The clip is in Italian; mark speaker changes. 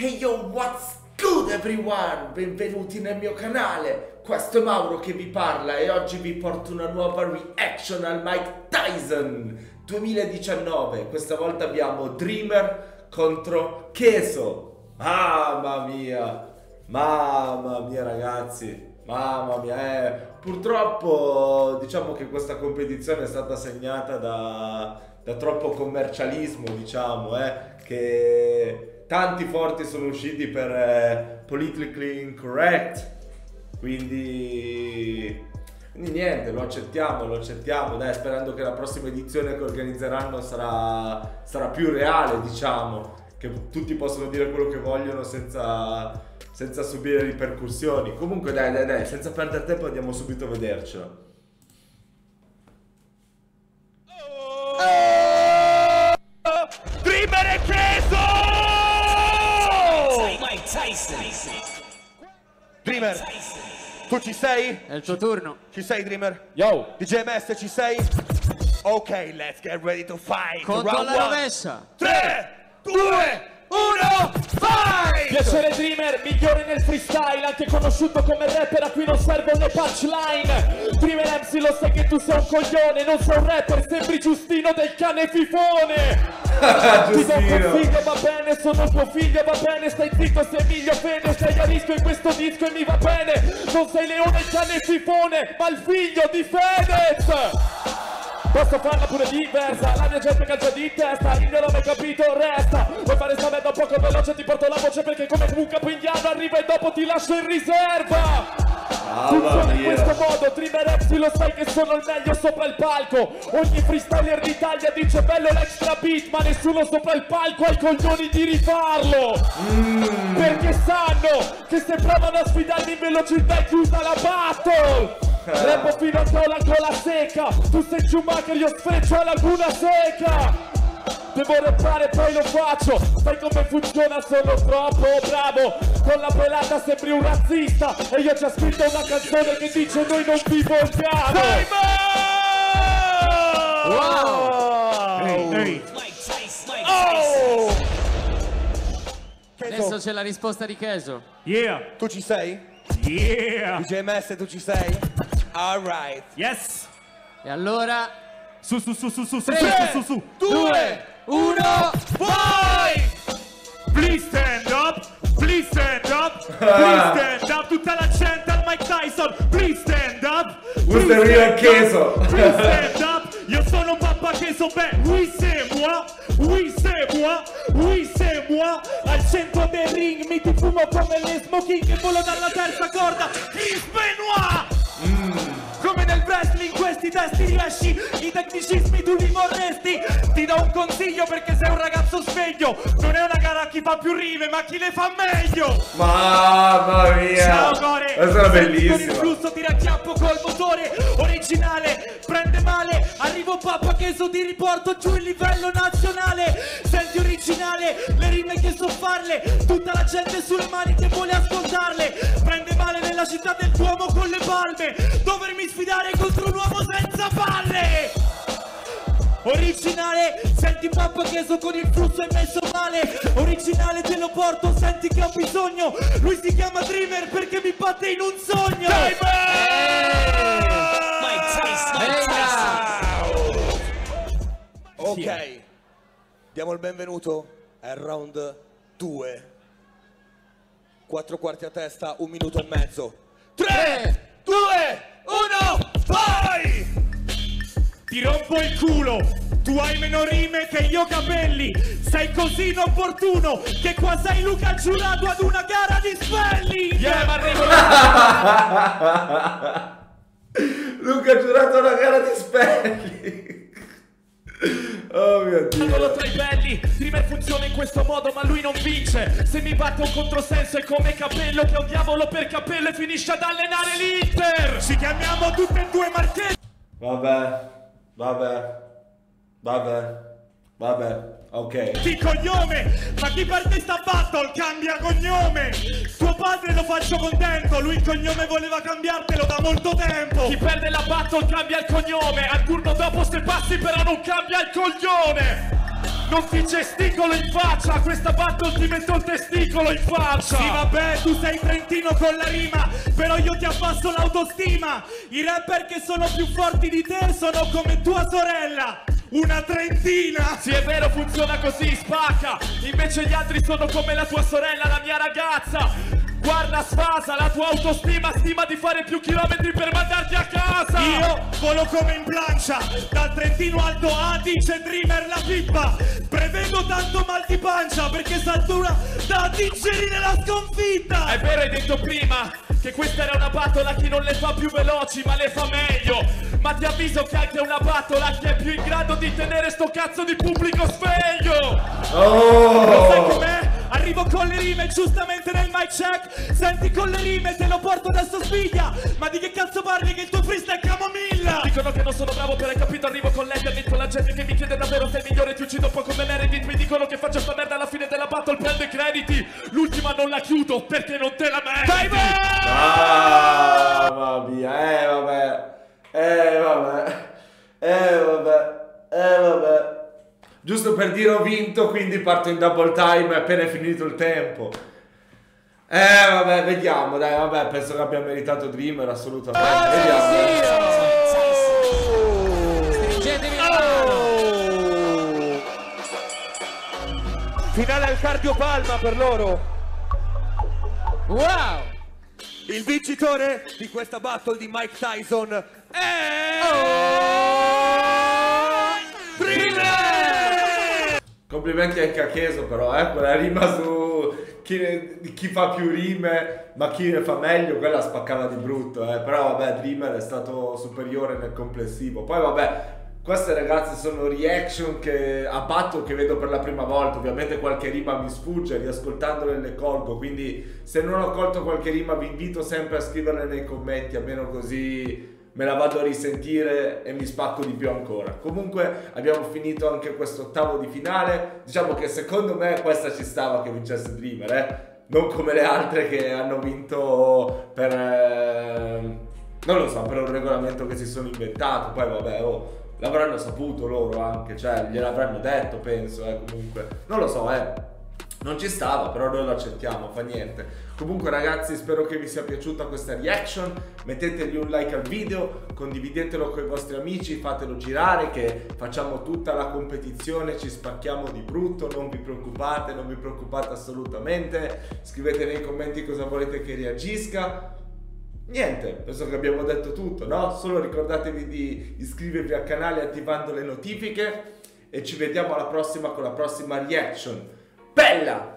Speaker 1: Hey yo, what's good everyone? Benvenuti nel mio canale. Questo è Mauro che vi parla e oggi vi porto una nuova reaction al Mike Tyson 2019. Questa volta abbiamo Dreamer contro Keso. Mamma mia, mamma mia ragazzi, mamma mia. Eh, purtroppo diciamo che questa competizione è stata segnata da, da troppo commercialismo, diciamo, eh, che tanti forti sono usciti per eh, politically incorrect, quindi, quindi niente, lo accettiamo, lo accettiamo, dai, sperando che la prossima edizione che organizzeranno sarà, sarà più reale, diciamo, che tutti possono dire quello che vogliono senza, senza subire ripercussioni. Comunque dai, dai, dai, senza perdere tempo andiamo subito a vedercelo.
Speaker 2: Dreamer, tu ci sei?
Speaker 3: È il tuo turno.
Speaker 2: Ci sei, Dreamer?
Speaker 4: Yo!
Speaker 2: DJ MS, ci sei? Ok, let's get ready to fight.
Speaker 3: Conto
Speaker 2: Round
Speaker 3: alla
Speaker 2: one.
Speaker 3: rovescia.
Speaker 2: 3, 2, 1, fight!
Speaker 4: Piacere Dreamer, migliore nel freestyle, anche conosciuto come rapper, a cui non servono le punchline. Dreamer MC lo sai che tu sei un coglione, non sei un rapper, sembri Giustino del cane fifone. Ti do un consiglio, va bene, sono tuo figlio, va bene, stai zitto, bene, rischio in questo disco e mi va bene. Non sei Leone il cane fifone, ma il figlio di Fedez. Posso farla pure diversa, la mia gente calcia di testa, io non ho mai capito, resta. Vuoi fare sta merda un poco veloce, ti porto la voce perché come un capo indiano arriva e dopo ti lascio in riserva. Funziona in questo modo, Dreamer MC lo sai che sono il meglio sopra il palco. Ogni freestyler d'Italia dice bello l'extra beat Ma nessuno sopra il palco ha i coglioni di rifarlo. Perché sanno che se provano a sfidarmi in velocità è chiusa la battle. Rappo fino a cola cola secca Tu sei Schumacher, io sfreccio a laguna seca. Devo rappare poi lo faccio. Sai come funziona, sono troppo bravo. Con la pelata sembri un razzista. E io ci ho scritto una canzone che dice noi non vi vogliamo
Speaker 3: Wow!
Speaker 2: Ehi, ehi.
Speaker 4: Oh!
Speaker 3: Adesso
Speaker 2: Keso,
Speaker 3: c'è la risposta di Keso.
Speaker 5: Yeah,
Speaker 2: tu ci sei?
Speaker 5: yeah,
Speaker 2: DJ MS, tu ci sei? Alright.
Speaker 5: yes.
Speaker 3: E allora...
Speaker 5: Su, su, su, su, su, su,
Speaker 3: Tre,
Speaker 5: su, su, su.
Speaker 3: Due, uno...
Speaker 5: Vai! Please stand up, please stand up, please stand up, tutta la gente al Mike Tyson, please stand up,
Speaker 1: Who's
Speaker 5: please
Speaker 1: the real
Speaker 5: up, please stand up, io sono Pappa Queso, beh, ring mi ti fumo come le smoking volo dalla terza corda, Chris Benoit! Come nel wrestling questi testi riesci I tecnicismi tu li vorresti. Ti do un consiglio perché sei un ragazzo sveglio Non è una chi fa più rime ma chi le fa meglio?
Speaker 1: Mamma mia.
Speaker 5: Ciao Core
Speaker 1: Questa era
Speaker 5: Senti Con il
Speaker 1: bellissima.
Speaker 5: flusso ti racchiappo col motore Originale. Prende male Arrivo pappa che so ti riporto giù il livello nazionale. Senti originale Le rime che so farle. Tutta la gente sulle mani che vuole ascoltarle. Prende male nella città del Duomo con le palme. Dovermi sfidare contro un uomo senza palle Originale, senti pappa che so con il flusso è messo male Originale te lo porto, senti che ho bisogno Lui si chiama Dreamer perché mi batte in un sogno
Speaker 3: Venga!
Speaker 2: Ok. Diamo il benvenuto al round 2. Quattro quarti a testa, un minuto e mezzo. 3,
Speaker 5: Ti rompo il culo. Tu hai meno rime che io capelli. Sei così inopportuno Che qua sei Luca giurato ad una gara di spelling Yeah ma arrivo
Speaker 1: Luca giurato una gara di spelli. Oh mio
Speaker 5: Solo
Speaker 1: dio.
Speaker 5: tra i belli Rime funziona in questo modo ma lui non vince. Se mi batte un controsenso è come capello Che è un diavolo per capello e finisce ad allenare l'Inter. Ci chiamiamo tutte e due Marchesi.
Speaker 1: Vabbè, vabbè, vabbè, vabbè, ok.
Speaker 5: Chi cognome? Ma chi perde sta battle? Cambia cognome. Tuo padre lo faccio contento. Lui il cognome voleva cambiartelo da molto tempo. Chi perde la battle cambia il cognome. Al turno dopo se passi però non cambia il coglione
Speaker 4: Non ti gesticolo in faccia, questa battle ti metto il testicolo in faccia.
Speaker 5: Sì vabbè, tu sei trentino con la rima, però io ti abbasso l'autostima. I rapper che sono più forti di te sono come tua sorella. Una trentina!
Speaker 4: Sì è vero funziona così, spacca Invece gli altri sono come la tua sorella, la mia ragazza Guarda sfasa, la tua autostima stima di fare più chilometri per mandarti a casa
Speaker 5: Io volo come in plancia, dal Trentino Alto Adige, Dreamer la pippa. Prevedo tanto mal di pancia perché saltura da digerire la sconfitta.
Speaker 4: È vero hai detto prima che questa era una battola chi non le fa più veloci ma le fa meglio Ma ti avviso che anche una battola chi è più in grado di tenere sto cazzo di pubblico sveglio
Speaker 5: Lo sai
Speaker 1: Oh!
Speaker 5: com'è? Arrivo con le rime giustamente nel mic check. Senti con le rime te lo porto adesso sveglia Ma di che cazzo parli che il tuo freestyle è camomilla?
Speaker 4: Dicono che non sono bravo però hai capito arrivo con lei Con la gente che mi chiede davvero se è il migliore. Ti uccido un po' come Meredith. Mi dicono che faccio sta merda alla fine della battle Prendo i crediti. L'ultima non la chiudo perché non te la meriti.
Speaker 1: Ah, mamma mia, eh vabbè, eh vabbè, eh vabbè, eh vabbè. Giusto per dire ho vinto, quindi parto in double time, è appena finito il tempo. Eh vabbè, vediamo, dai, vabbè, penso che abbia meritato Dreamer assolutamente. Vediamo.
Speaker 3: Stringetevi la mano.
Speaker 2: Finale al cardiopalma per loro.
Speaker 3: Wow.
Speaker 2: Il vincitore di questa battle di Mike Tyson è... Dreamer!
Speaker 1: Complimenti anche a Cheso però, eh, quella rima su chi, chi fa più rime ma chi ne fa meglio, quella spaccava di brutto, eh. però vabbè Dreamer è stato superiore nel complessivo. Poi vabbè, queste ragazze sono reaction che a batto che vedo per la prima volta, ovviamente qualche rima mi sfugge, riascoltandole le colgo, quindi se non ho colto qualche rima vi invito sempre a scriverle nei commenti, almeno così me la vado a risentire e mi spacco di più ancora. Comunque abbiamo finito anche questo ottavo di finale. Diciamo che secondo me questa ci stava che vincesse Dreamer, eh? Non come le altre che hanno vinto per... eh, non lo so, per un regolamento che si sono inventato. Poi vabbè, oh, l'avranno saputo loro anche, cioè gliel'avranno detto, penso, eh, comunque. Non lo so, eh. Non ci stava, però noi lo accettiamo, fa niente. Comunque ragazzi, spero che vi sia piaciuta questa reaction. Mettetegli un like al video, condividetelo con i vostri amici, fatelo girare che facciamo tutta la competizione, ci spacchiamo di brutto, non vi preoccupate, non vi preoccupate assolutamente. Scrivete nei commenti cosa volete che reagisca. Niente, penso che abbiamo detto tutto, no? Solo ricordatevi di iscrivervi al canale attivando le notifiche e ci vediamo alla prossima con la prossima reaction. Bella!